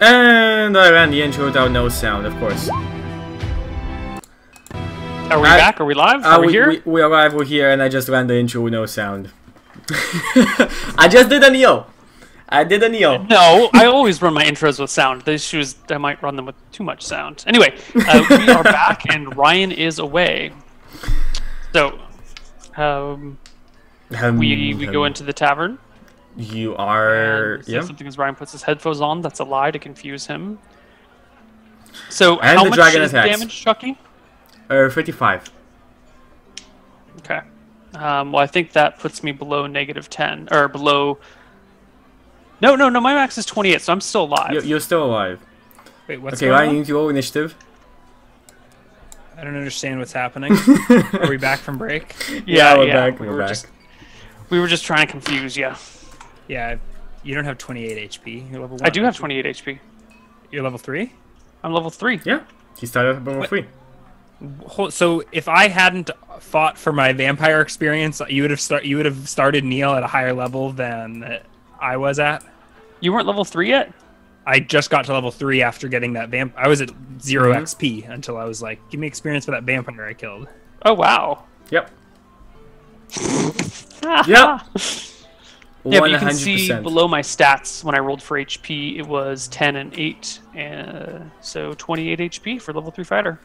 And I ran the intro without no sound, of course. Are we I- back? Are we live? Uh, Are we, we, here? We, we arrived, we're here, and I just ran the intro with no sound. I just did a Neo. I did a Neo. No, I always run my intros with sound. The issue is I might run them with too much sound. Anyway, uh, we are back, and Ryan is away. So, um, Um, we we go um, into the tavern. You are. and say Yeah. something as Ryan puts his headphones on. That's a lie to confuse him. So, And how the much dragon is attacks. damage, Chucky? Uh, 55. Okay. Um, well, I think that puts me below negative ten or below. No, no, no. My max is twenty-eight, so I'm still alive. You, you're still alive. Wait, what's Okay, going Ryan, on? you need to roll initiative. I don't understand what's happening. Are we back from break? yeah, we're yeah. back. we We're were back. just we were just trying to confuse you. Yeah, you don't have 28 HP. You're level one. I do have 28 HP. you? You're level three. I'm level three. Yeah. He started at level What? 3. So if I hadn't fought for my vampire experience, you would have start. You would have started Neil at a higher level than I was at. You weren't level three yet. I just got to level three after getting that vamp. I was at 0 Mhm. XP until I was like, "Give me experience for that vampire I killed." Oh wow. Yep. yeah, Yep. but you can see below my stats when I rolled for HP, it was 10 and 8, and so 28 HP for level three fighter.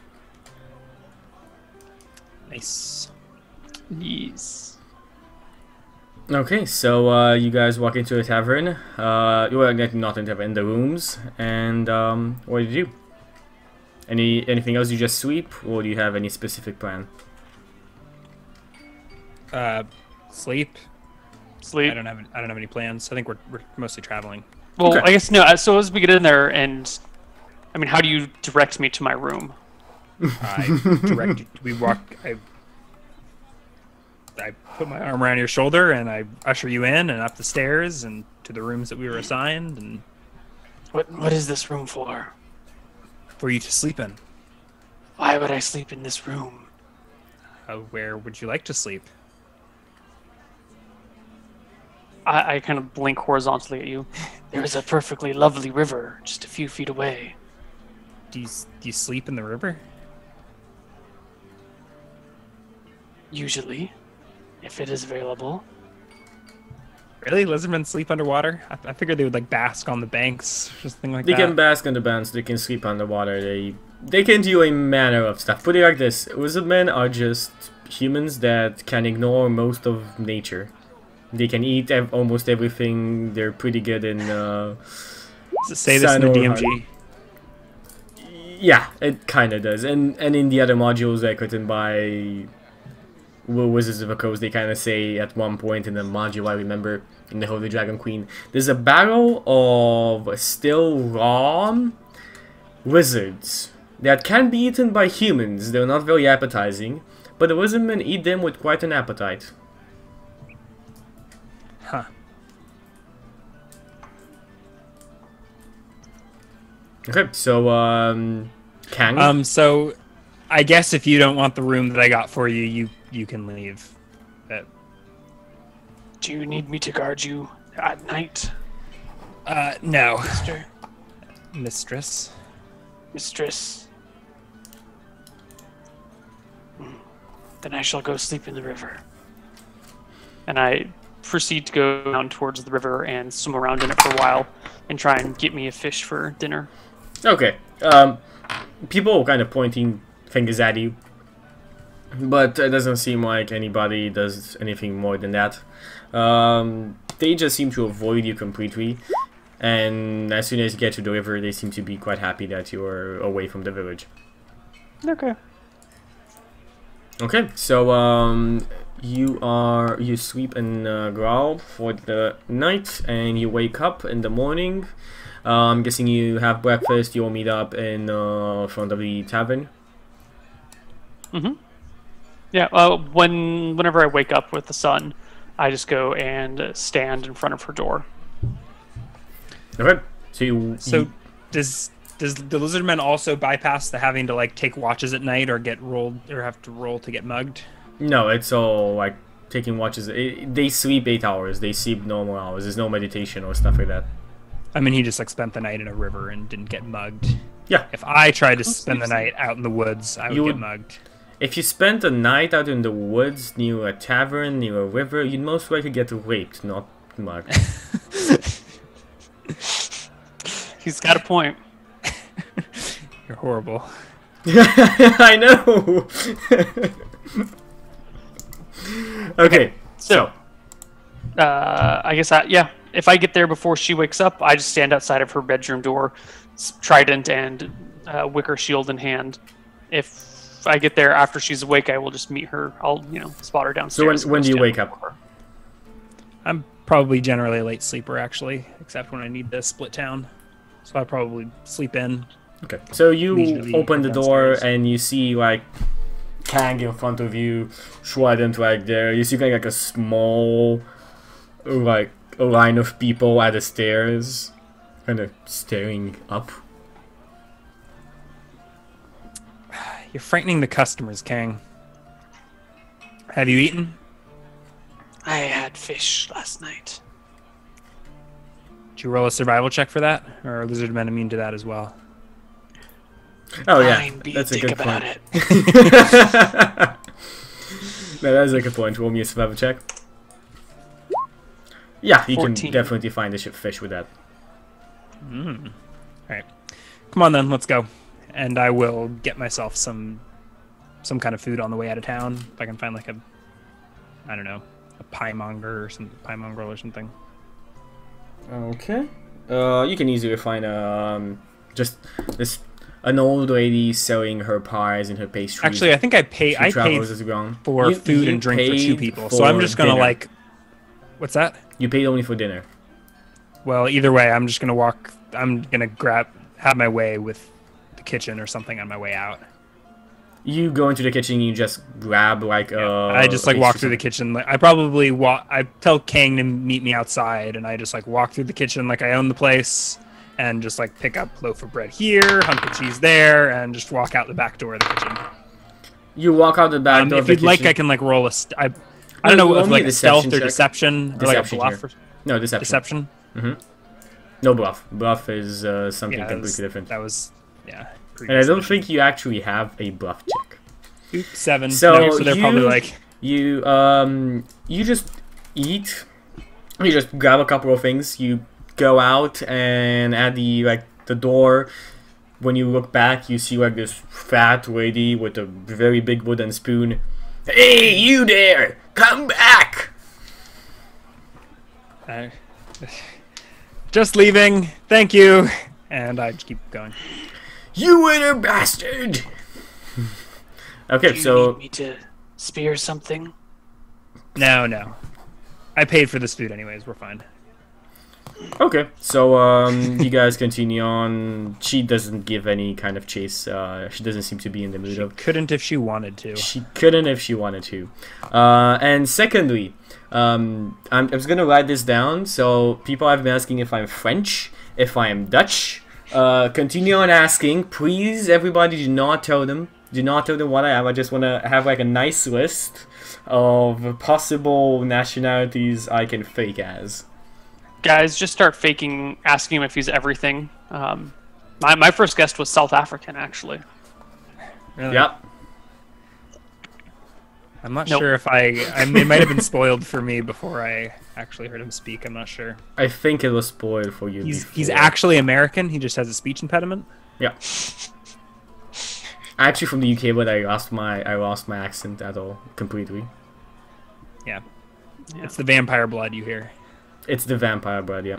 Nice. Yes. Okay, so uh, you guys walk into a tavern. Uh, well, not not in the tavern, in the rooms. And um, what do you do? Any anything else? You just sweep, or do you have any specific plan? Uh, sleep. Sleep. I don't have. I don't have any plans. I think we're we're mostly traveling. Well, Okay. I guess no. uh, So as we get in there, and I mean, how do you direct me to my room? I direct. you- we walk. I. I put my arm around your shoulder and I usher you in and up the stairs and to the rooms that we were assigned and What What is this room for? for you to sleep in. Why would I sleep in this room? Uh, where would you like to sleep? I, I kind of blink horizontally at you. There is a perfectly lovely river just a few feet away. Do you do you sleep in the river? Usually, if it is available. Really, lizardmen sleep underwater? I, I figured they would like bask on the banks, just something like They that. They can bask on the banks. They can sleep underwater. They they can do a manner of stuff. Put it like this: lizardmen are just humans that can ignore most of nature. They can eat ev- almost everything. They're pretty good in. Uh, say this in the DMG? Yeah, it kind of does. And and in the other modules like written by Wi- Wizards of the Coast, they kind of say at one point in the module I remember in the Holy Dragon Queen, there's a battle of still raw wizards that can be eaten by humans. They're not very appetizing, but the lizardmen eat them with quite an appetite. Okay, so um, Kang. Um. So, I guess if you don't want the room that I got for you, you you can leave. Uh, Do you need me to guard you at night, uh no, mister? mistress. Mistress? Then I shall go sleep in the river. And I proceed to go down towards the river and swim around in it for a while and try and get me a fish for dinner. Okay. Um, people kind of pointing fingers at you, but it doesn't seem like anybody does anything more than that. Um, they just seem to avoid you completely, and as soon as you get to the river, they seem to be quite happy that you are away from the village. Okay. Okay. Okay, so um, you are you sleep and uh, growl for the night, and you wake up in the morning. Uh, I'm guessing you have breakfast. You'll meet up in uh, front of the tavern. Mm-hmm. Yeah. Uh, when whenever I wake up with the sun, I just go and uh, stand in front of her door. Okay, so you So, you- does does the lizardmen also bypass the having to like take watches at night or get rolled or have to roll to get mugged? no, it's all like taking watches. It, they sleep eight hours. They sleep normal hours. There's no meditation or stuff like that. I mean, he just like spent the night in a river and didn't get mugged. Yeah. If I tried to spend the night out in the woods, I would You get mugged. If you spent a night out in the woods near a tavern, near a river, you'd most likely get raped, not mugged. He's got a point. You're horrible. I know. okay, So, uh, I guess I yeah. If I get there before she wakes up, I just stand outside of her bedroom door, trident and uh, wicker shield in hand. If I get there after she's awake, I will just meet her. I'll you know spot her downstairs. and when go do you wake up? her. I'm probably generally a late sleeper, actually, except when I need to split town. So I probably sleep in. Okay, so you open the door and you see like Kang in front of you, Schwadent right there. You see like, like a small, like a line of people at the stairs, kind of staring up. You're frightening the customers, Kang. Have you eaten? I had fish last night. Did you roll a survival check for that? Or are lizard men immune to that as well? Oh yeah, that's a a good about point. it. no, that's a good point. Roll me a survival check. Yeah, you 14. can definitely find the ship fish with that. Mm. Alright. Come on then, let's go. And I will get myself some some kind of food on the way out of town. If I can find like a I don't know, a pie monger or some pie mongrel or something. Okay. Uh, you can easily find um just this an old lady selling her pies and her pastries. Actually, I think I pay She I paid travels as well. for You- food you and drink for two paid people. So I'm just gonna dinner. like What's that? You paid only for dinner. Well, either way, I'm just gonna walk I'm gonna grab have my way with the kitchen or something on my way out. You go into the kitchen. You just grab like uh. I just like walk through the kitchen. Like I probably walk. I tell Kang to meet me outside, and I just like walk through the kitchen like I own the place, and just like pick up loaf of bread here, hunk of cheese there, and just walk out the back door of the kitchen. You walk out the back Um, door. if of the kitchen. If you'd like, kitchen. I can like roll a. St- I, I don't know if like stealth deception or check. deception, or like a bluff or no deception. deception. No bluff. Bluff is uh, something Yeah, completely was, different. that was yeah. And I don't think you actually have a bluff check. Seven. So no, so they're probably you- like You um you just eat. You just grab a couple of things. You go out and at the like the door. When you look back, you see like this fat lady with a very big wooden spoon. Hey, you there! Come back! uh, just leaving. Thank you, and I just keep going. You winner bastard! okay, Do you so need me to spear something? No, no. I paid for this food anyways. We're fine. Okay, so um, you guys continue on. She doesn't give any kind of chase. Uh, she doesn't seem to be in the mood She of. couldn't if she wanted to. She couldn't if she wanted to. Uh, and secondly, um, I'm, I'm just gonna write this down. So people have been asking if I'm French, if I am Dutch. Uh, continue on asking, please. Everybody, do not tell them. Do not tell them what I am. I just wanna have like a nice list of possible nationalities I can fake as. Guys, just start faking, asking him if he's everything. Um, my, my first guest was South African, actually. Really? Yep. I'm not Nope. sure if I. I it might have been spoiled for me before I actually heard him speak. I'm not sure. I think it was spoiled for you. He's he's actually American. He just has a speech impediment. Yeah. Actually, from the UK, but I lost my I lost my accent at all completely. Yeah. Yeah. It's the vampire blood you hear. It's the vampire blood, yeah.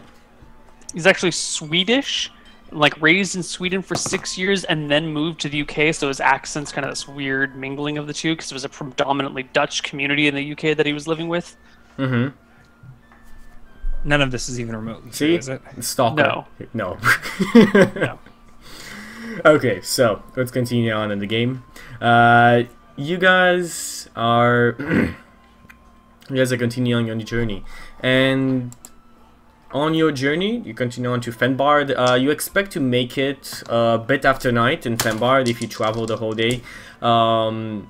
He's actually Swedish, like raised in Sweden for six years and then moved to the UK. So his accent's kind of this weird mingling of the two because it was a predominantly Dutch community in the UK that he was living with. Mm-hmm. None of this is even remotely See? true, is it? Stalker. No. No. No. Okay, so let's continue on in the game. Uh, you guys are you guys are continuing on your journey, and on your journey, you continue on to Fenbard. Uh, you expect to make it a bit after night in Fenbard if you travel the whole day. Um,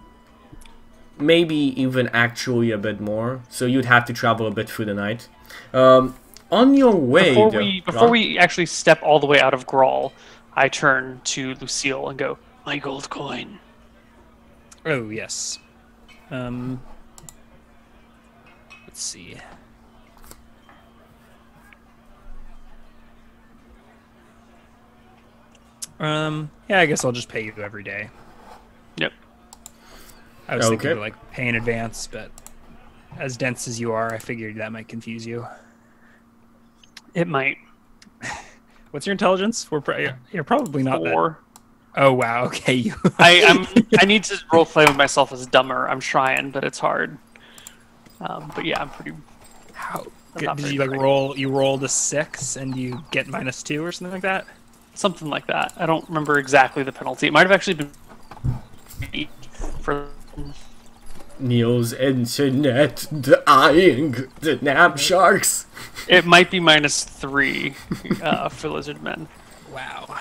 maybe even actually a bit more. So you'd have to travel a bit through the night. Um, On your way, Before we before on. we actually step all the way out of Grawl, I turn to Lucille and go, "My gold coin." Oh yes. Um. Let's see. Um. Yeah, I guess I'll just pay you every day. Yep. I was thinking Okay. of like pay in advance, but as dense as you are, I figured that might confuse you. It might What's your intelligence? We're pro- you're probably not that. four. Oh wow. Okay. I, I'm I need to role play with myself as dumber. I'm trying, but it's hard. Um, but yeah, I'm pretty. How? I'm Did you like bright. roll? You rolled a six and you get minus two or something like that? Something like that. I don't remember exactly the penalty. It might have actually been for. Neil's internet dying. The nap sharks. It might be minus three uh, for lizard men. Wow.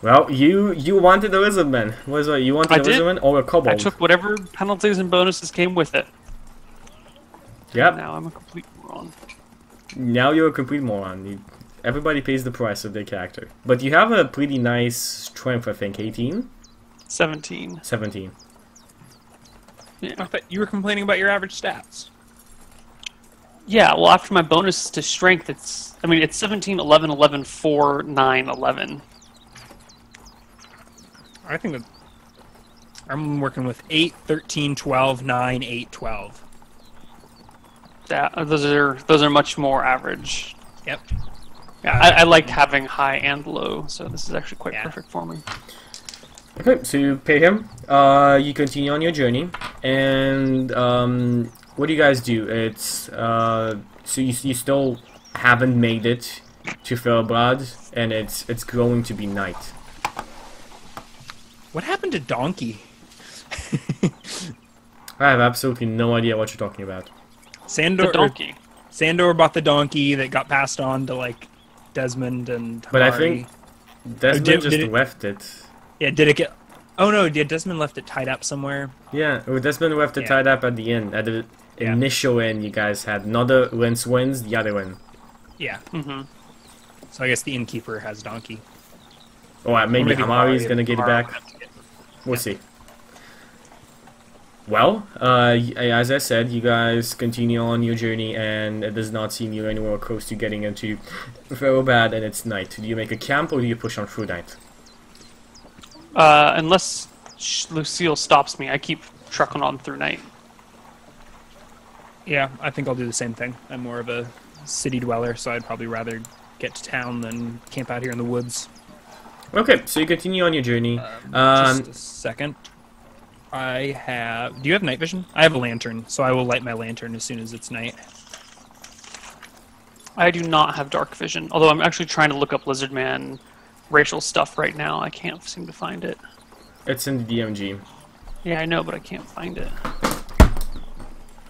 Well, you you wanted a lizard man. What is it? You wanted I a lizard did. man or a kobold? I took whatever penalties and bonuses came with it. Yep. Now I'm a complete moron. Now you're a complete moron. You, everybody pays the price of their character. But you have a pretty nice strength, I think. 18? Seventeen. 17. I thought you were complaining about your average stats. Yeah, well, after my bonus to strength, it's. I mean, it's 17, 11, 11, 4, 9, 11. I think that I'm working with 8, 13, 12, 9, 8, 12. That, uh, those are those are much more average. Yep. Yeah, I, I like having high and low, so this is actually quite Yeah. perfect for me. Okay, so you pay him. Uh, you continue on your journey, and um, what do you guys do? It's uh, so you, you still haven't made it to Felbrad, and it's it's growing to be night. What happened to Donkey? I have absolutely no idea what you're talking about. Sandor, The donkey. Sandor bought the donkey that got passed on to like Desmond and. But I think Desmond did- just did it- left it. Yeah, did it get? Oh no, did Desmond left it tied up somewhere? Yeah, well, Desmond left it Yeah. tied up at the end. At the Yeah. initial end, you guys had not the Lens wins, the other one. Yeah. hmm So I guess the innkeeper has donkey. Oh, uh, maybe, Or maybe Hamari is gonna get it Hamari back. Will have to get- We'll see. Well, uh, as I said, you guys continue on your journey, and it does not seem you're anywhere close to getting into Ferrobad, and it's night. Do you make a camp, or do you push on through night? Uh, unless Sh- Lucille stops me, I keep trucking on through night. Yeah, I think I'll do the same thing. I'm more of a city dweller, so I'd probably rather get to town than camp out here in the woods. Okay, so you continue on your journey. Um, Just a second. I have. Do you have night vision? I have a lantern, so I will light my lantern as soon as it's night. I do not have dark vision, although I'm actually trying to look up Lizard Man racial stuff right now. I can't seem to find it. it's in the DMG, Yeah, I know, but I can't find it.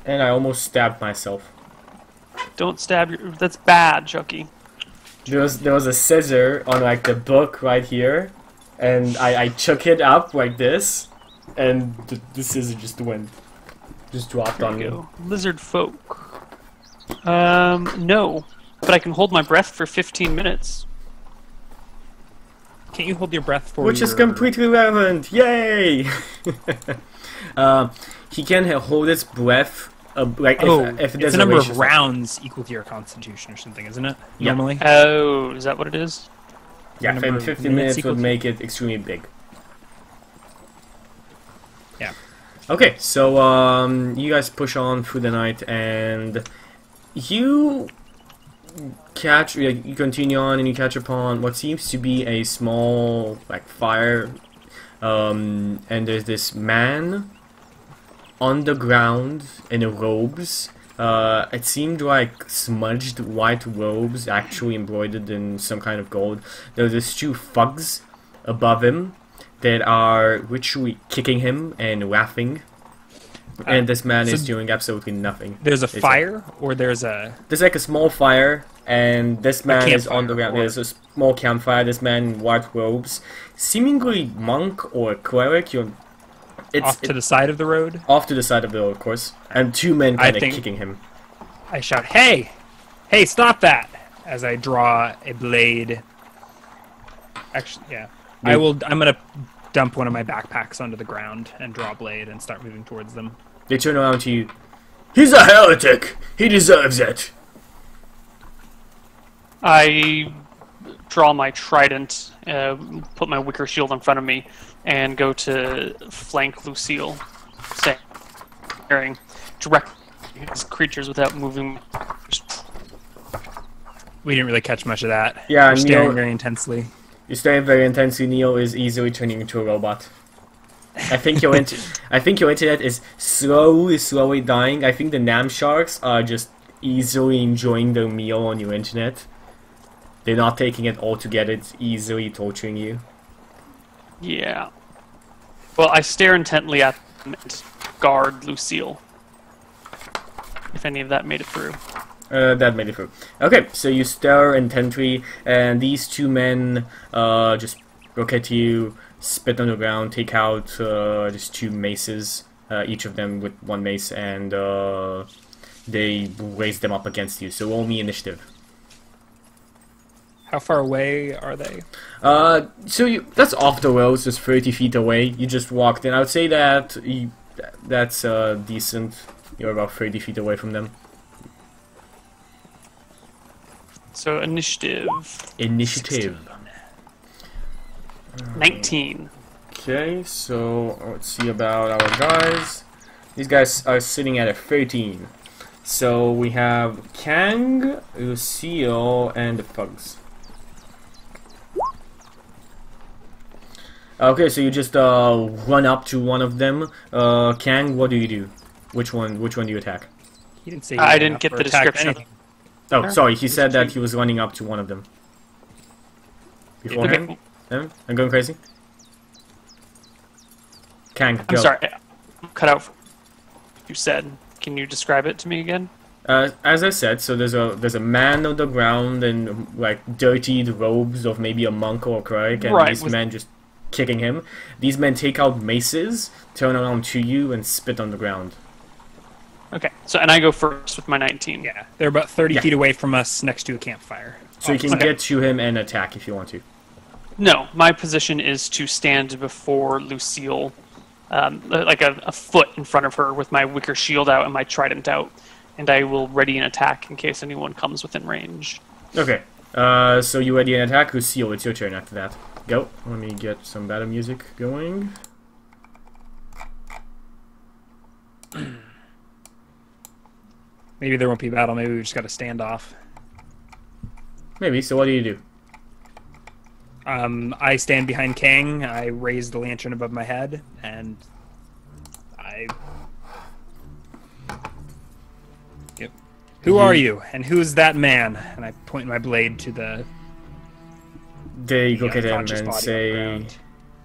and I almost stabbed myself. Don't stab your. That's bad, Chucky. There was there was a scissor on like the book right here, and I I took it up like this, and the, the scissor just went, just dropped There on you me. go. Lizard folk. Um, no, but I can hold my breath for 15 minutes. Can't you hold your breath for Which is completely relevant. Yay! um, he can hold his breath. Uh, like Oh, if, if it's a number of rounds equal to your constitution or something, isn't it? Yeah. Normally. Oh, is that what it is? Yeah, number and of 15 minutes minutes would make it extremely big. Yeah. Okay, so um, you guys push on through the night, and you catch, you you continue on, and you catch upon what seems to be a small like fire, um, and there's this man on the ground in robes. Uh, it seemed like smudged white robes, actually embroidered in some kind of gold. There's these two thugs above him that are ritually kicking him and laughing. And this man so- is doing absolutely nothing. There's a It's fire, or there's a. There's like a small fire, and this man is on the ground. or- There's a small campfire. This man in white robes, seemingly monk or cleric. You're, it's off to the side of the road. off to the side of the road, of course, and two men kind of kicking him. I shout, "Hey, Hey, stop that! As I draw a blade. Actually, yeah. I will. I'm gonna dump one of my backpacks onto the ground and draw a blade and start moving towards them. They turn around to you. He's a heretic. He deserves it. I draw my trident, uh, put my wicker shield in front of me, and go to flank Lucille, staring directly at these creatures without moving. We didn't really catch much of that. Yeah, We're staring Neil- very intensely. You're staring very intensely. Neo is easily turning into a robot. I think your int- I think your internet is slowly, slowly dying. I think the Nam sharks are just easily enjoying their meal on your internet. They're not taking it all together. It's easily torturing you. Yeah. Well, I stare intently at them and guard Lucille. If any of that made it through. Uh, that made it through. Okay, so you stare intently, and these two men uh, just look at you, spit on the ground, take out uh, just two maces, uh, each of them with one mace, and uh, they raise them up against you. So roll me initiative. How far away are they? Uh, so you, that's off the road, just 30 feet away. You just walked in. I would say that you, that's uh, decent. You're about 30 feet away from them. So initiative Initiative. 19. Okay, so let's see about our guys. These guys are sitting at a 13. So we have Kang, Lucille, and the Pugs. Okay, so you just uh, run up to one of them. Uh, Kang, what do you do? Which one? Which one do you attack? He didn't say. he I didn't get the description. anything. Oh, Sure. sorry, he said that he was running up to one of them. Beforehand? Okay. Em, I'm going crazy. Kang, go. I'm sorry. I'm Cut out. You said. Can you describe it to me again? Uh, as I said, so there's a there's a man on the ground in like dirtied robes of maybe a monk or a cleric, and Right, these with- men just kicking him. These men take out maces, turn around to you, and spit on the ground. Okay. So and I go first with my 19. Yeah, they're about 30 Yeah. feet away from us, next to a campfire. So you can Okay. get to him and attack if you want to. No, my position is to stand before Lucille, um, like a, a foot in front of her with my wicker shield out and my trident out, and I will ready an attack in case anyone comes within range. Okay. Uh, so you ready an attack? Lucille, it's your turn after that. Go. Let me get some battle music going. Maybe there won't be a battle. Maybe we just got a standoff. Maybe. So what do you do? Um, I stand behind Kang. I raise the lantern above my head, and I. Yep. Who are you, and who's that man? And I point my blade to the. They the look at him and body on the say.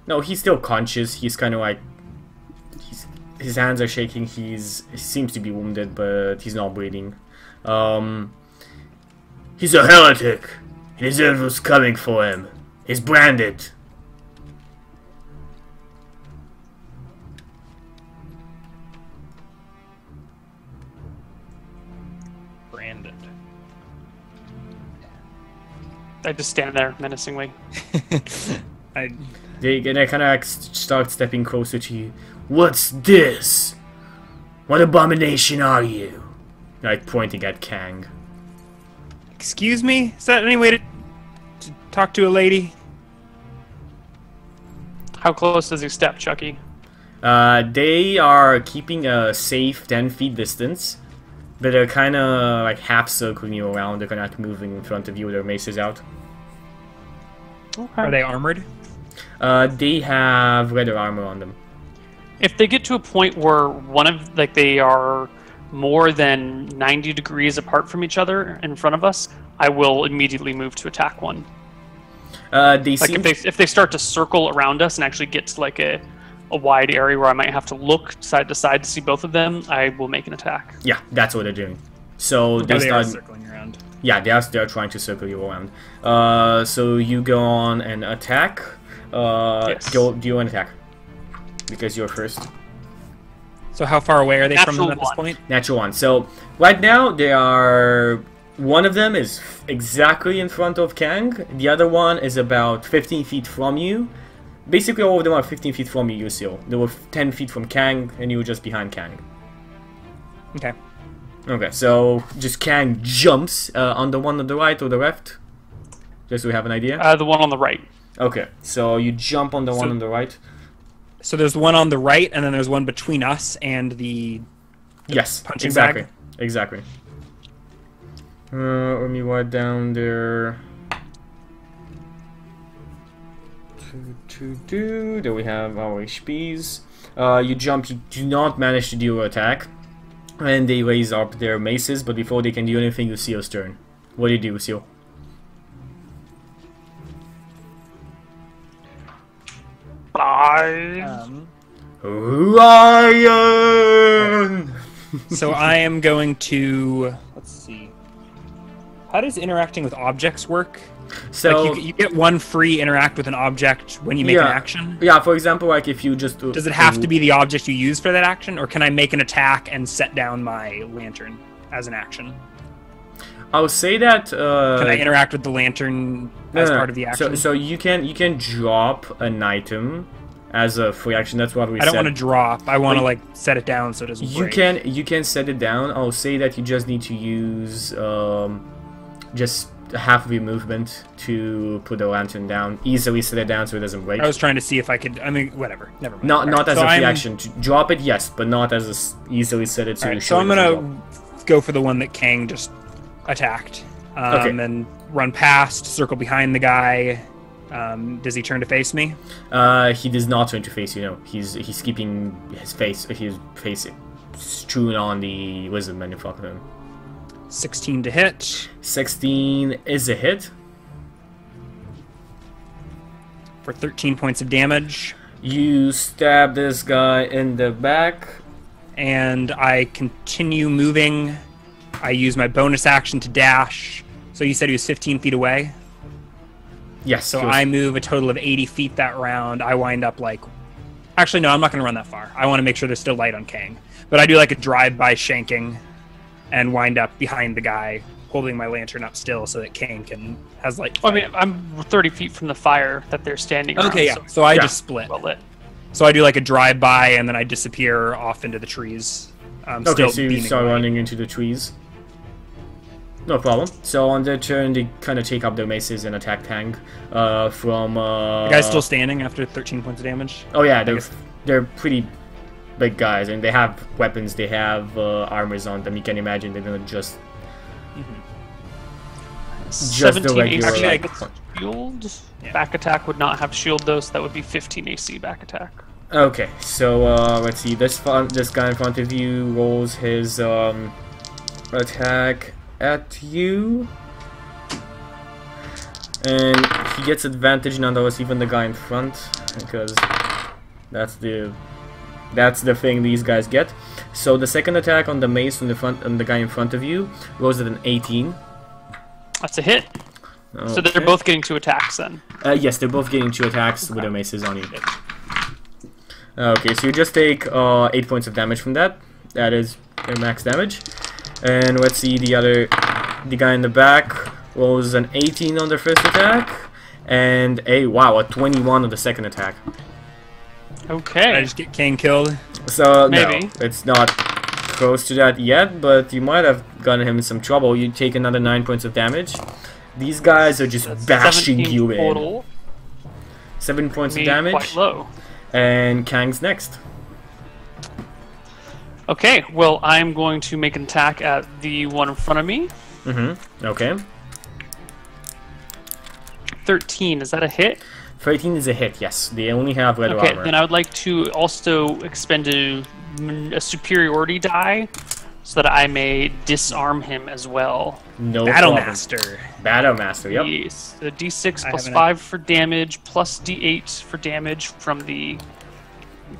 No, he's still conscious. He's kind of like, he's, his hands are shaking. He's he seems to be wounded, but he's not bleeding. Um, he's a heretic. He deserves what's coming for him. He's. Branded. I just stand there menacingly. I They and I kind of like start stepping closer to you. What's this? What abomination are you? Like pointing at Kang. excuse me. Is that any way to, to talk to a lady? How close does he step, Chucky? Uh, they are keeping a safe 10 feet distance, but they're kind of like half circling you around. They're kind of like moving in front of you with their maces out. Are they armored? Uh, they have leather armor on them. If they get to a point where one of like they are more than 90 degrees apart from each other in front of us, I will immediately move to attack one. Uh, they Like seem if they if they start to circle around us and actually get to like a a wide area where I might have to look side to side to see both of them, I will make an attack. yeah, that's what they're doing. So they they are start, circling around. yeah, they are they're trying to circle you around. Uh, so you go on and attack. Uh, Yes. go do an attack because you're first. So how far away are they from them at this one. point? Natural one. So right now they are one of them is f- exactly in front of Kang. The other one is about 15 feet from you. Basically, all of them are 15 feet from you, Yusio. They were 10 feet from Kang, and you were just behind Kang. Okay. Okay, so just Kang jumps uh, on the one on the right or the left? Just so we have an idea? Uh, the one on the right. Okay, so you jump on the one on the right. So there's one on the right, and then there's one between us and the. Yes, punching exactly. bag? Exactly. Uh, let me write down there. Two, two, two. There we have our HPs. Uh, you jump, you do not manage to do an attack. And they raise up their maces, but before they can do anything, you Lucio's turn. What do you do, Lucio? I Um, Ryan! so I am going to. Let's see. How does interacting with objects work? So, like you, you get one free interact with an object when you make Yeah. an action. yeah, for example, like if you just... Does it have to be the object you use for that action, or can I make an attack and set down my lantern as an action? I'll say that... Uh, Can I interact with the lantern as No, no, part of the action? So, so you can you can drop an item as a free action. That's what we I don't want to drop. I want to like set it down so it doesn't you break. can you can set it down. I'll say that you just need to use um, just half of your movement to put the lantern down. Easily set it down so it doesn't break. I was trying to see if I could. I mean, whatever. Never mind. Not All not right, as so a free I'm- action. To drop it, yes, but not as a s easily set it so right, so I'm it as drop. gonna go for the one that Kang just attacked, um, Okay. and run past, circle behind the guy. Um, does he turn to face me? Uh, he does not turn to face you. No, he's he's keeping his face his face strewn on the lizard man in front of him. 16 to hit 16 is a hit. for 13 points of damage, You stab this guy in the back. and I continue moving. I use my bonus action to dash. So you said he was 15 feet away. Yes. So I move a total of 80 feet that round. I wind up like. Actually, no, I'm not going to run that far. I want to make sure there's still light on Kang. But I do like a drive by shanking and wind up behind the guy, holding my lantern up still so that Kang can has like. Well, I mean, I'm 30 feet from the fire that they're standing around. okay, yeah. so So I Yeah. just split. well lit. So I do like a drive by and then I disappear off into the trees. Um, Okay, still so you start light. running into the trees. No problem. So on their turn, they kind of take up their maces and attack Kang. Uh, from uh. The guy's still standing after 13 points of damage. Oh yeah, they're they're pretty big guys, and they have weapons. They have uh, armors on them. You can imagine they're gonna just Just the regular, AC like, with shield. Yeah. Back attack would not have shield though, so that would be 15 AC back attack. Okay, so uh, let's see. This fun, this guy in front of you rolls his um, attack at you, and he gets advantage nonetheless. Even the guy in front, because that's the that's the thing these guys get. So the second attack on the mace on the front on the guy in front of you rolls at an 18. That's a hit. So they're both getting two attacks then. Uh, yes, they're both getting two attacks with their maces on you. Okay, so you just take uh, 8 points of damage from that. That is their max damage. And let's see the other, the guy in the back rolls an 18 on the first attack. And a, wow, a 21 on the second attack. Did I just get Kang killed? So, Maybe. no, it's not close to that yet, but you might have gotten him in some trouble. You take another 9 points of damage. These guys are just That's bashing 17 you in. 7 points of damage. quite low. And Kang's next. Okay, well, I'm going to make an attack at the one in front of me. Mm-hmm. Okay. 13, is that a hit? 13 is a hit, yes. They only have red Okay, armor. then I would like to also expend a, a superiority die so that I may disarm him as well. no Battle problem. Master. Battle Master, yep. Yes, the d6 I plus haven't- 5 for damage, plus d8 for damage from the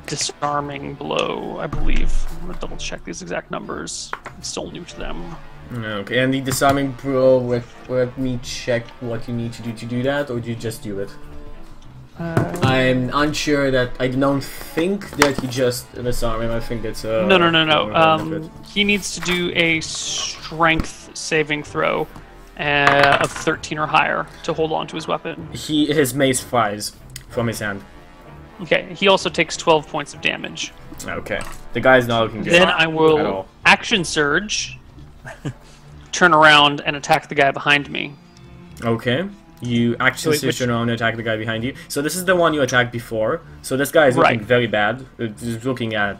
disarming blow, I believe. I'm gonna double check these exact numbers. I'm still new to them. Okay, and the disarming blow, let, let me check what you need to do to do that, or do you just do it? Uh, I'm unsure that, I don't think that he just disarm him, I think that's uh... no, no, no, no. Um, he needs to do a strength saving throw uh, of 13 or higher to hold on to his weapon. He his mace flies from his hand. Okay, he also takes 12 points of damage. Okay. The guy's not looking good. Then I will action surge, turn around and attack the guy behind me. Okay. You action Wait, switch which- turn around and attack the guy behind you. So this is the one you attacked before. So this guy is looking Right. very bad. He's looking at.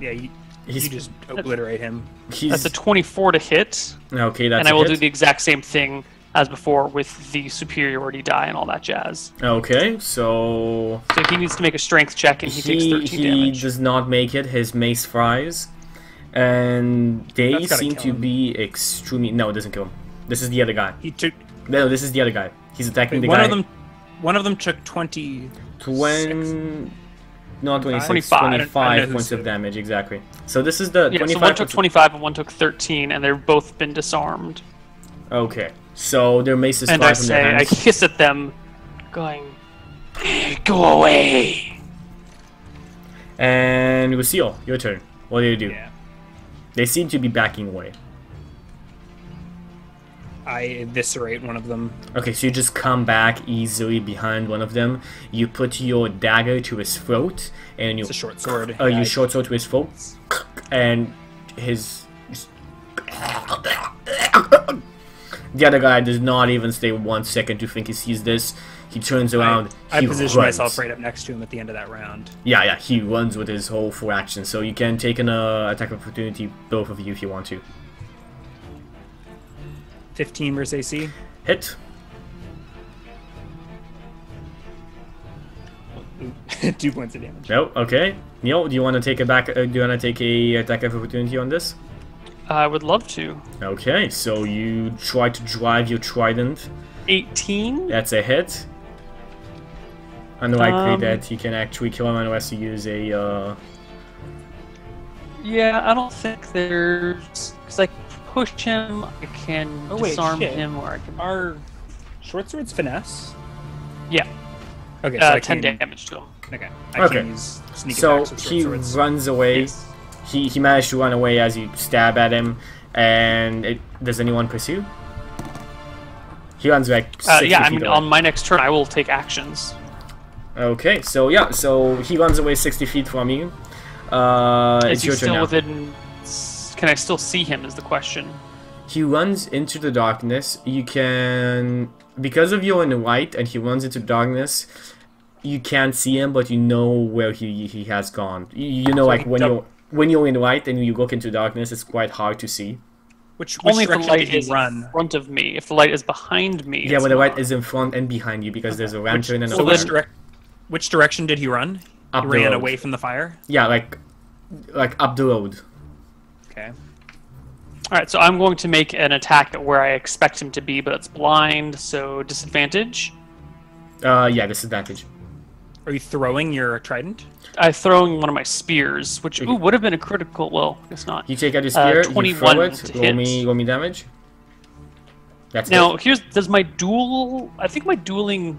Yeah, you, He's you just obliterate him. he's That's a 24 to hit, okay. That's and I will hit. do the exact same thing as before with the superiority die and all that jazz. Okay, so So he needs to make a strength check, and he, takes he 13 he damage. does not make it. His mace fries, and they seem to him. be extremely. No, it doesn't kill him. This is the other guy. He took No, this is the other guy. He's attacking the one guy. of them. One of them took twenty. Twen... Not 26, 25. 25 I don't know who's points of damage, exactly. So this is the yeah, 25 so one took 25 and one took 13, and they've both been disarmed. Okay, so their maces And fly I from say, their I hands. hiss at them, going, "Eh, "Go away!" And Lucille, your turn. What do you do? Yeah. They seem to be backing away. I eviscerate one of them. Okay, so you just come back easily behind one of them. You put your dagger to his throat, and you It's a short sword. Oh, Yeah, you I- short sword to his throat, and his. The other guy does not even stay one second to think he sees this. He turns around. I, I he position runs. myself right up next to him at the end of that round. Yeah, yeah, he runs with his whole full action. So you can take an uh, attack opportunity, both of you, if you want to. 15 versus AC. Hit. Two points of damage. No, okay. Neil, do you want to take a back? Uh, do you want to take a attack of opportunity on this? I would love to. Okay, so you try to drive your trident. 18. That's a hit. Unlikely Um, that you can actually kill him unless you use a. Uh... Yeah, I don't think there's because I can push him. I can Oh, wait, disarm shit. him, or I can. Are short swords finesse? Yeah, Okay, so uh, I 10 can, damage to him. Okay, I Okay. can use sneak So short he swords. runs away. Yes. He he managed to run away as you stab at him. And it, does anyone pursue? He runs back. Uh, yeah, I mean, away. on my next turn, I will take actions. Okay, so yeah, so he runs away 60 feet from you. Uh, Is it's he your turn still now. within? S- Can I still see him? Is the question. He runs into the darkness. You can, because of you're in the light, and he runs into darkness. You can't see him, but you know where he he has gone. You, you know, So like when you're when you're in light and you look into darkness, it's quite hard to see. which which Only if the light is run? in front of me. If the light is behind me, Yeah, it's but the light is in front and behind you because there's a lantern and a So which then- direct? Which direction did he run? up he the ran road. away from the fire. Yeah, like like up the road. Okay. All right, so I'm going to make an attack at where I expect him to be, but it's blind, so disadvantage. Uh, yeah, disadvantage. Are you throwing your trident? I'm throwing one of my spears, which ooh, would have been a critical. Well, I guess not. You take out your Uh, spear, you 21 throw it, to roll hit. me, roll me damage. That's Now, it. here's does my duel? I think my dueling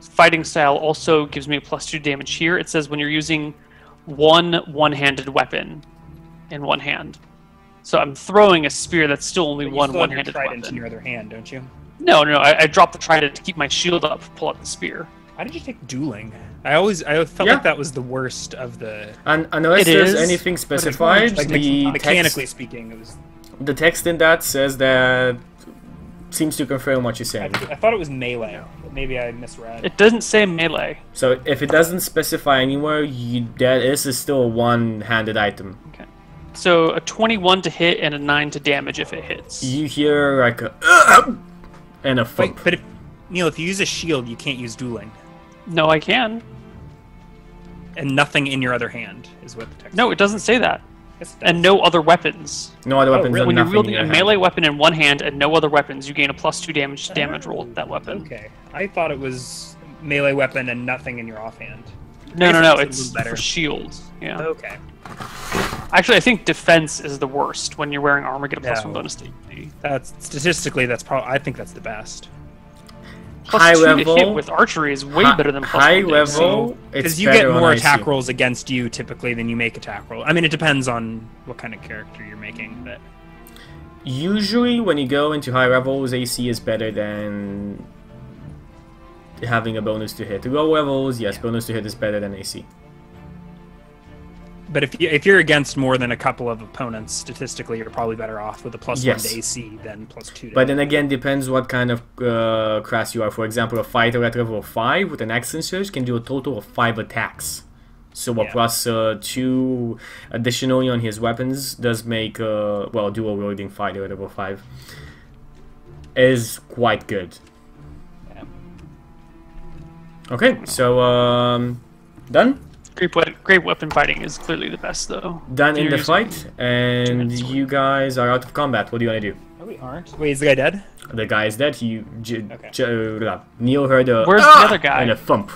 fighting style also gives me a plus two damage here. It says when you're using one one-handed weapon in one hand. So I'm throwing a spear that's still only But one still have your one-handed trident weapon. in your other hand, don't you? No, no, I, I dropped the trident to keep my shield up, pull out the spear. Why did you take dueling? I always I felt Yeah. like that was the worst of the And unless It there's is, anything but it's more specified, like the mechanically text, speaking. It was. the text in that says that seems to confirm what you're I, saying. I thought it was melee. but Maybe I misread. It doesn't say melee. So if it doesn't specify anywhere, you, that is still a one-handed item. Okay. So a 21 to hit and a 9 to damage if it hits. You hear like a uh, and a Wait, thump. but if Neil, if you use a shield, you can't use dueling, No, I can. and nothing in your other hand is what the text. No, it doesn't say that. Yes, it And no other weapons. No other Oh, weapons. really? When you're wielding a melee hand. weapon in one hand and no other weapons, you gain a plus 2 damage to damage roll with that weapon. Okay, I thought it was melee weapon and nothing in your offhand. No, no, no, it's a it's little better. for shield. Yeah. Okay. Actually, I think defense is the worst. When you're wearing armor, get a plus No. 1 bonus to AC. That's statistically that's probably I think that's the best. Plus High 2 to level- hit with archery is way Hi- better than plus high 1 level. Because you get more attack rolls against you typically than you make attack roll. I mean, it depends on what kind of character you're making, but Usually, when you go into high levels, AC is better than having a bonus to hit. To low levels, yes, bonus to hit is better than AC. But if you if you're against more than a couple of opponents, statistically, you're probably better off with a plus Yes. one to AC than plus two. But then again, depends what kind of uh, class you are. For example, a fighter at level 5 with an action surge can do a total of 5 attacks. So a Yeah. plus uh, 2 additionally on his weapons does make, uh, well, dual wielding fighter at level 5 is quite good. Yeah. Okay, so, um, done? Great, we- great weapon fighting is clearly the best, though. Done in the fight, and you guys are out of combat. What do you want to do? No, we aren't. Wait, is the guy dead? The guy is dead. He, j- Okay. j- uh, Neil heard a Where's the "Ah!" other guy? and a thump.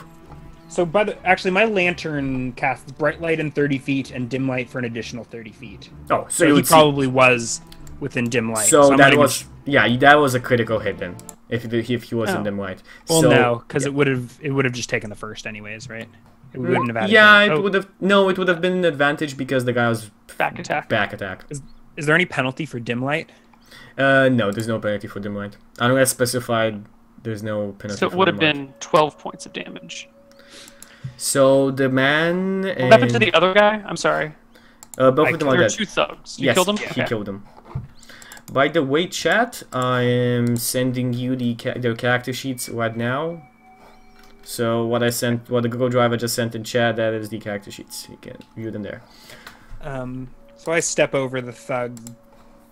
So, by the actually, my lantern casts bright light in 30 feet and dim light for an additional 30 feet. Oh, so, So he would see- probably was within dim light. So, I'm that was sh- yeah, that was a critical hit then. If if he was in Oh. them right. well, so, no, because it would have it would have just taken the first anyways, right? It wouldn't have had. Yeah, a it oh, would have no, it would have been an advantage because the guy was Back attack. back attack. Is there any penalty for dim light? Uh, no, there's no penalty for dim light unless specified. There's no penalty. So it for would have dim light. been 12 points of damage. So the man. What happened to the other guy? I'm sorry. Uh, both I- of them are dead. two thugs. You yes, killed him? he Okay. killed him. By the way, chat, I am sending you the ca- the character sheets right now. So what I sent, what the Google Drive I just sent in chat, that is the character sheets. You can view them there. Um, so I step over the thug,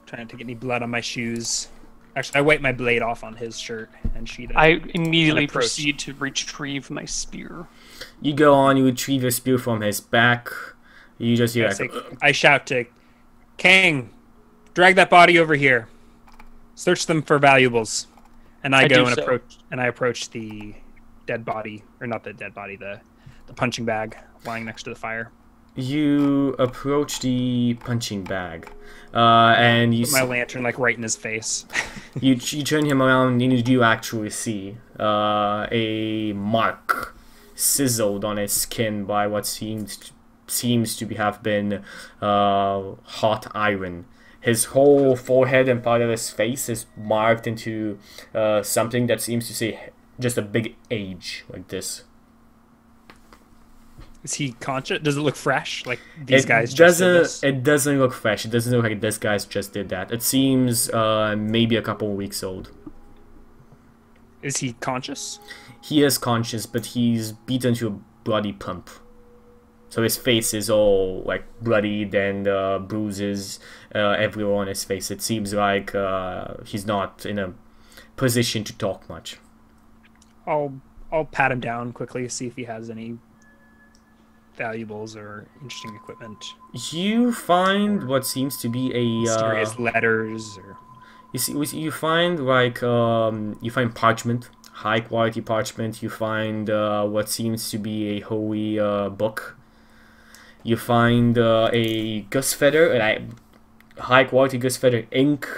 trying to get any blood on my shoes. Actually, I wipe my blade off on his shirt and sheet it. I immediately proceed to retrieve my spear. You go on, you retrieve your spear from his back. You just hear I, say- I shout to Kang, drag that body over here. Search them for valuables. And I, I go and so. approach and I approach the dead body, or not the dead body, the the punching bag lying next to the fire. you approach the punching bag, uh, and you Put my lantern like right in his face. you you turn him around, and you do actually see uh, a mark sizzled on his skin by what seems seems to be, have been uh, hot iron. His whole forehead and part of his face is marked into uh, something that seems to say just a big age like this. Is he conscious? Does it look fresh? Like these it guys doesn't. It doesn't look fresh. It doesn't look like this guy's just did that. It seems uh, maybe a couple weeks old. Is he conscious? He is conscious, but he's beaten to a bloody pump. So his face is all like bloodied and uh, bruises uh, everywhere on his face. It seems like uh, he's not in a position to talk much. I'll I'll pat him down quickly, see if he has any valuables or interesting equipment, You find what seems to be a uh, mysterious letters or You see, you find like um, you find parchment, high quality parchment. You find uh, what seems to be a holy uh, book. You find uh, a Gus Feather, and high quality Gus Feather ink.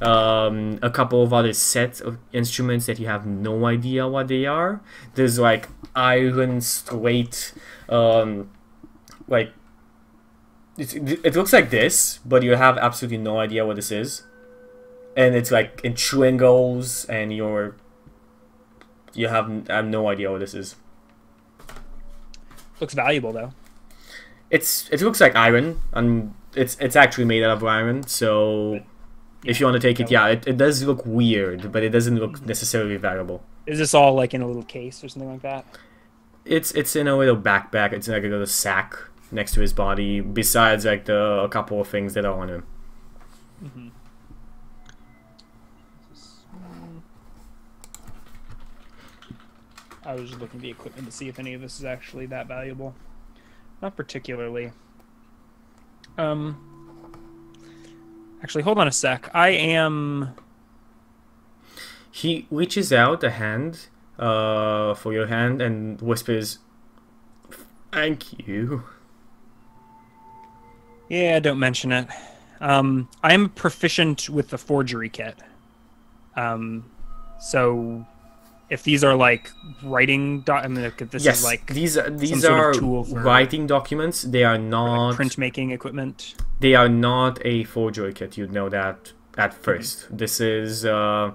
Um, a couple of other sets of instruments that you have no idea what they are. There's like iron straight, um, like it, it looks like this, but you have absolutely no idea what this is and it's like in triangles and you're you have I have no idea what this is. looks valuable though. It's it looks like iron and it's it's actually made out of iron. So if you want to take it, yeah, it, it does look weird, but it doesn't look necessarily valuable. Is this all like in a little case or something like that? It's it's in a little backpack. It's in like a little sack next to his body. Besides like the a couple of things that are on him. I was just looking at the equipment to see if any of this is actually that valuable. Not particularly. Um. Actually, hold on a sec. I am. He reaches out a hand uh, for your hand and whispers, "Thank you." Yeah, don't mention it. Um, I am proficient with the forgery kit. Um, so if these are like writing, do- I mean, if this yes, is like these are these are tool for- writing documents. They are not printmaking equipment. they are not a forgery kit. You'd know that at first. This is uh,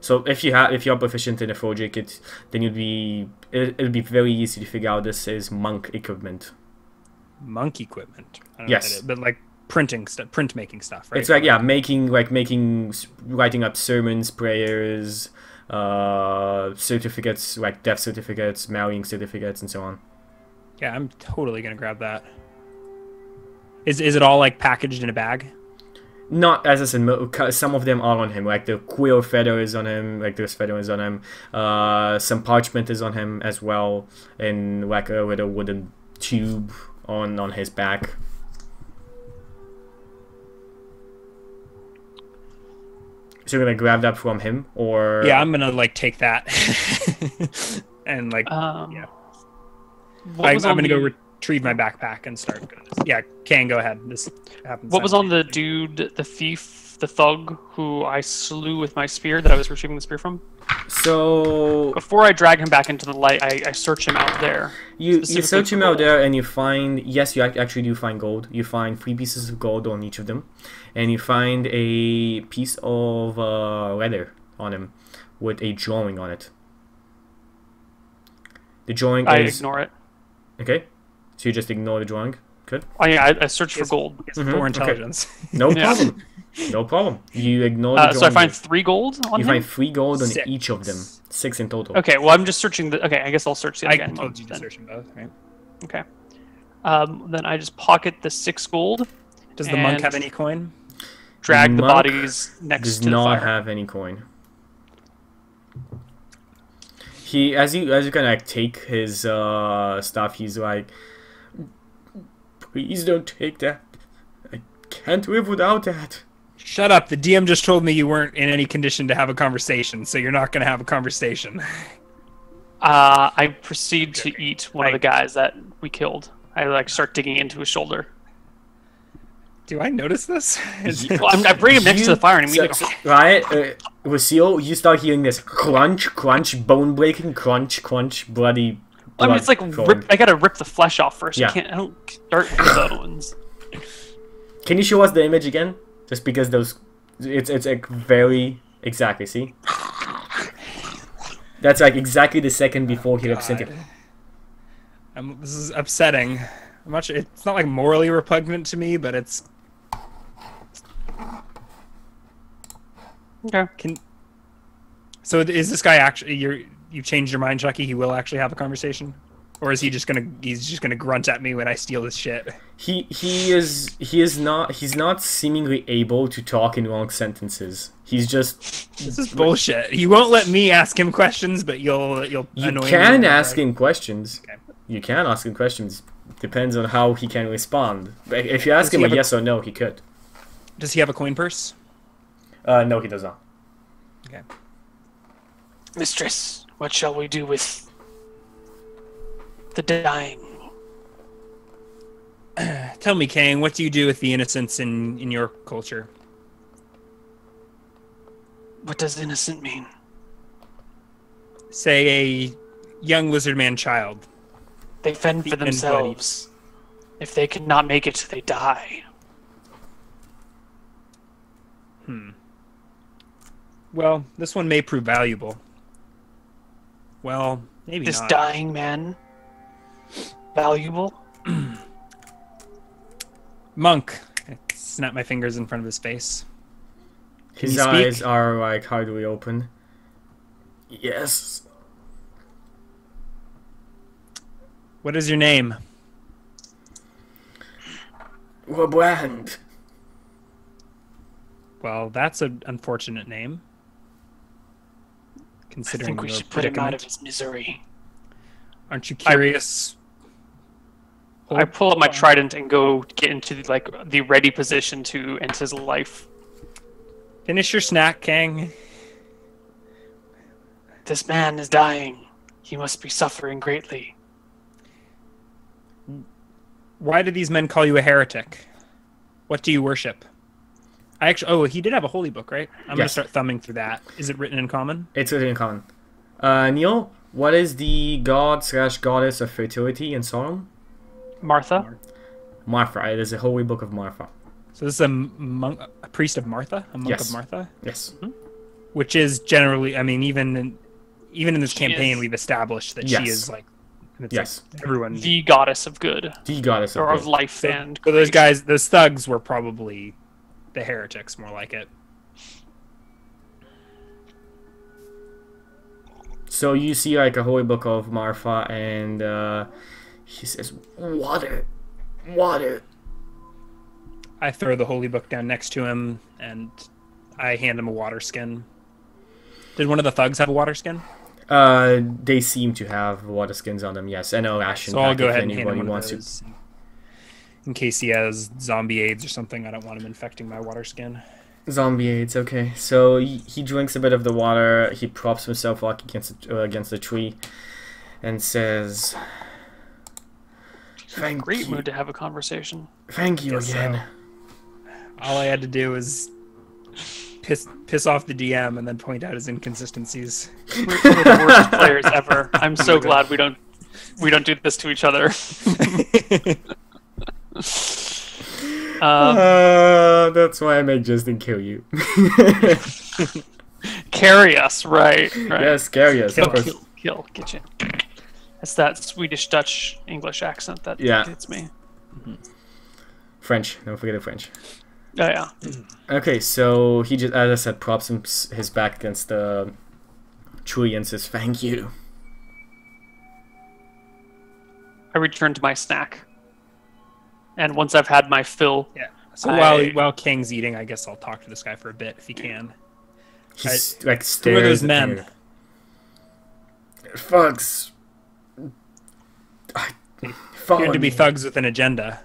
so if you have if you're proficient in a Forgic, kit, then you'd be it, it'll be very easy to figure out this is monk equipment. Monk equipment. Yes. but like printing stuff, printmaking stuff, right? It's like yeah, making like making writing up sermons, prayers, uh, certificates like death certificates, marrying certificates, and so on. yeah, I'm totally gonna grab that. Is is it all like packaged in a bag? Not as I said, some of them are on him. Like the quill feather is on him. Like there's feather is on him. Uh, some parchment is on him as well, and like a little wooden tube on on his back. So you're gonna grab that from him, or Yeah, I'm gonna like take that and like Um, Yeah. I, i'm gonna go retrieve my backpack and start. Yeah, can go ahead. This happens. What was on the dude, the thief, the thug who I slew with my spear that I was retrieving the spear from? So Before I drag him back into the light, I, I search him out there. You you search for him out there and you find yes you actually do find gold. You find three pieces of gold on each of them, and you find a piece of uh, leather on him with a drawing on it. The drawing I is ignore it. okay. So you just ignore the drawing. Good. Oh yeah, I, I search for gold. It's Mhm, for okay. intelligence. No problem. No problem. You ignore Uh, so I find three gold on you him. find three gold on Six. each of them. Six in total. Okay, well I'm just searching the. Okay, I guess I'll search the I other guy. told you to then. search them both, right? Okay. Um, then I just pocket the six gold, Does the monk have any coin? drag the, monk bodies next does to the not fire. have any coin. He as you as you kind of like take his uh stuff, he's like, "Please don't take that. I can't live without that." Shut up. The DM just told me you weren't in any condition to have a conversation, so you're not going to have a conversation. Uh, I proceed to eat one of the guys that we killed. I like start digging into his shoulder. Do I notice this? Well, I'm, I bring him next to the fire and so- immediately so- right, uh, Lucille, you start hearing this crunch, crunch, bone breaking, crunch, crunch, bloody. I mean, blood it's like rip, I gotta rip the flesh off first. Yeah. I can't. I don't start with the other ones. Can you show us the image again? Just because those, it's it's like very exactly. See, that's like exactly the second before he rips into. God. I'm, this is upsetting. I'm not sure, it's not like morally repugnant to me, but it's Okay. can. So is this guy actually? You're you changed your mind, Chuky? He will actually have a conversation, or is he just gonna? He's just gonna grunt at me when I steal this shit. He he is he is not he's not seemingly able to talk in long sentences. He's just This is bullshit. You won't let me ask him questions, but you'll you'll you annoy me can whenever ask him questions. Okay. You can ask him questions. Depends on how he can respond. If you ask Does him a have a- yes or no, he could. Does he have a coin purse? Uh, no, he does not. Okay. Mistress, what shall we do with the dying? Tell me, Kang, what do you do with the innocents in in your culture? What does innocent mean? Say a young lizard man child. They fend for themselves. If they cannot make it, they die. Hmm. Well, this one may prove valuable. Well, maybe This not. dying man, valuable. Monk. I snap my fingers in front of his face. Can His eyes are like how do we open. Yes. What is your name? Rebrand. Well, that's an unfortunate name. I Considering think we should put him out of his misery. Aren't you curious? I pull up my trident and go get into like the ready position to end his life. Finish your snack, Kang. This man is dying. He must be suffering greatly. Why do these men call you a heretic? What do you worship? I actually. Oh, he did have a holy book, right? I'm gonna start thumbing through that. Is it written in common? It's written in common. Uh, Neal, what is the god slash goddess of fertility and Sodom? Martha, Martha. There's a holy book of Martha. So this is a monk, a priest of Martha, a monk Yes. of Martha, Yes. which is generally, I mean, even in, even in this She campaign, is- we've established that Yes. she is like, it's Yes. like everyone. The goddess of good, The goddess of or of good. life so, and. so those guys, those thugs, were probably the heretics, more like it. So you see like a holy book of Marfa, and uh, he says, "Water, water." I throw the holy book down next to him, and I hand him a water skin. Did one of the thugs have a water skin? Uh, they seem to have water skins on them. Yes, and a ration So I'll go ahead and hand him one of wants to. those. In case he has zombie AIDS or something, I don't want him infecting my water skin. Zombie AIDS. Okay, so he, he drinks a bit of the water. He props himself up against uh, against the tree, and says, "Thank Great you, mood to have a conversation. thank you Guess so. again." All I had to do was piss piss off the DM and then point out his inconsistencies. We're, we're the worst players ever. I'm so glad we don't we don't do this to each other. Um, Uh, that's why I make Justin kill you. carry us, right? Right. yes, carry us. Kill, of kill, kill, get you. It's that Swedish Dutch English accent that Yeah. gets me. Mm-hmm. French. Don't forget the French. Oh yeah. Okay, so he just, as I said, props him, his back against the tree and says, "Thank you." I return to my snack. And once I've had my fill, Yeah. So I- while while Kang's eating, I guess I'll talk to this guy for a bit if he can. He's like Who stares. are those at men? you. Thugs. I, follow Appear to be me. thugs with an agenda.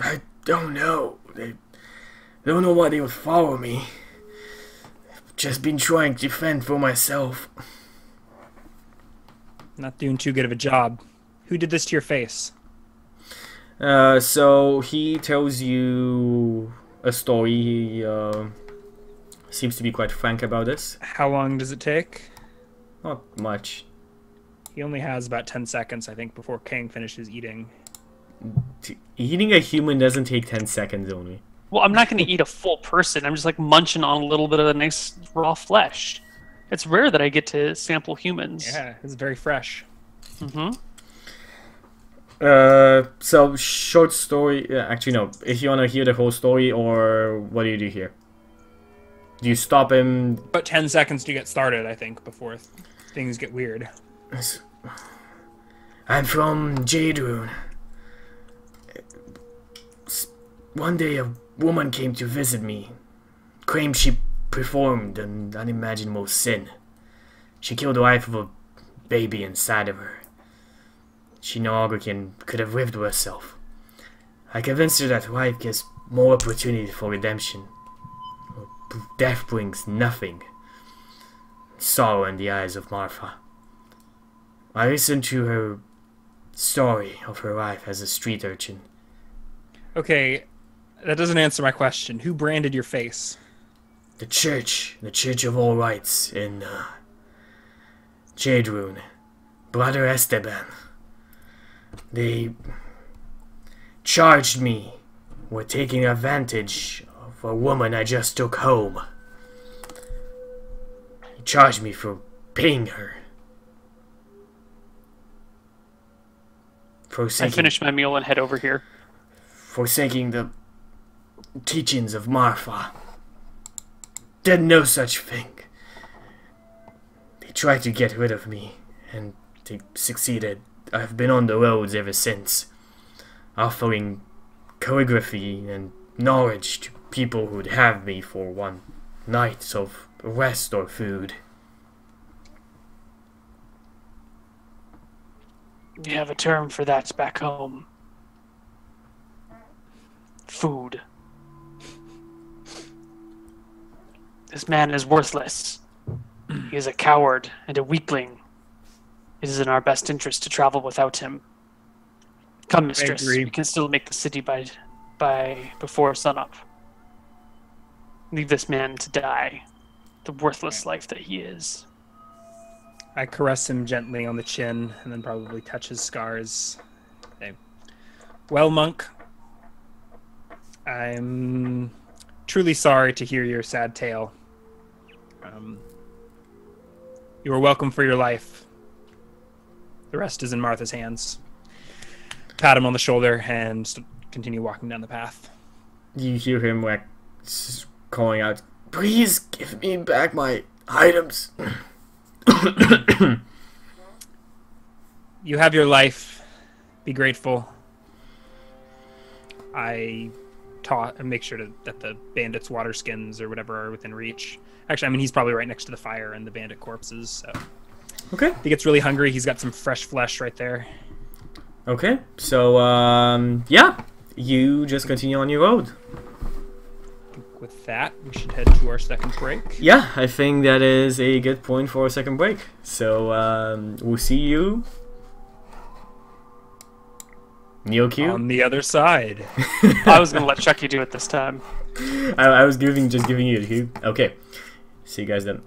I don't know. They don't know why they would follow me. I've just been trying to fend for myself. Not doing too good of a job. Who did this to your face? Uh, so he tells you a story. He uh, seems to be quite frank about this. How long does it take? Not much. He only has about 10 seconds, I think, before Kang finishes eating. Eating a human doesn't take 10 seconds only. well, I'm not going to eat a full person. I'm just like munching on a little bit of the nice raw flesh. It's rare that I get to sample humans. Yeah, it's very fresh. Mm-hmm. Uh, so short story. Yeah, actually, no. If you want to hear the whole story, or what do you do here? Do you stop him? About 10 seconds to get started, I think, before th- things get weird. I'm from Jade Rune. One day, a woman came to visit me. Claimed she performed an unimaginable sin. She killed the life of a baby inside of her. She no longer can could have lived with herself. I convinced her that life gives more opportunity for redemption. Death brings nothing. Sorrow in the eyes of Marfa. I listened to her story of her life as a street urchin. Okay, that doesn't answer my question. Who branded your face? The church, the Church of All Rights in uh, Jade Rune. Brother Esteban. They charged me with taking advantage of a woman I just took home. He charged me for paying her. I finish my meal and head over here. forsaking the teachings of Marfa. Did no such thing. They tried to get rid of me, and they succeeded. I've been on the roads ever since, offering calligraphy and knowledge to people who'd have me for one night of rest or food. We have a term for that back home. Food. This man is worthless. Mm. He is a coward and a weakling. It is in our best interest to travel without him. Come, mistress. We can still make the city by by before sunup. Leave this man to die, the worthless life that he is. I caress him gently on the chin and then probably touch his scars. Okay. Well, monk, I'm truly sorry to hear your sad tale. Um, you are welcome for your life. The rest is in Martha's hands. Pat him on the shoulder and continue walking down the path. You hear him like calling out, "Please give me back my items." You have your life. Be grateful. I taught and make sure to, that the bandits' water skins or whatever are within reach. Actually, I mean he's probably right next to the fire and the bandit corpses. So okay. if he gets really hungry, he's got some fresh flesh right there. Okay. So um, yeah, you just continue on your road. With that, we should head to our second break. Yeah, I think that is a good point for a second break. So um, we'll see you. Neo Q. On the other side. I was gonna let Chuky do it this time. I, I was giving just giving you the cue. Okay. See you guys then.